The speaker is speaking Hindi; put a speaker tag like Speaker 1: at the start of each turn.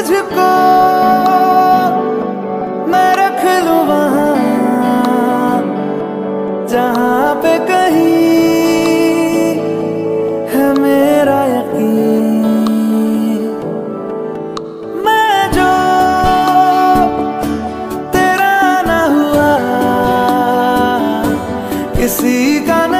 Speaker 1: तुझको मैं रख लू वहाँ, जहाँ पे कहीं है मेरा यकीन। मैं जो तेरा ना हुआ, किसी का ना